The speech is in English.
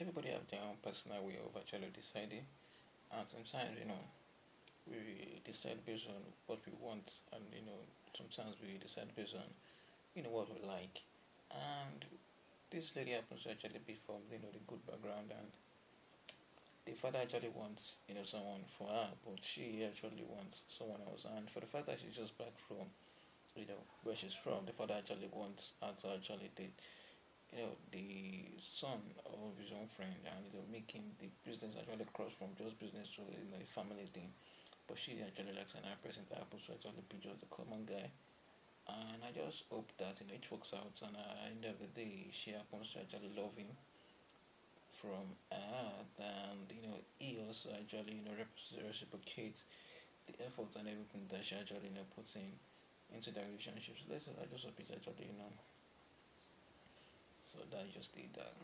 everybody have their own personal way of actually deciding. And sometimes you know we decide based on what we want and you know sometimes we decide based on you know what we like. And this lady happens to actually be from you know the good background and the father actually wants you know someone for her but she actually wants someone else. And for the fact that she's just back from you know where she's from the father actually wants her to actually date you know the son his own friend and you know making the business actually cross from just business to you know a family thing. But she actually likes another person that happens to actually be just a common guy. And I just hope that you know it works out and at the end of the day she happens to actually love him from her and you know he also actually you know reciprocates the effort and everything that she actually you know puts in into the relationship. So let's I just hope it actually you know so that just did that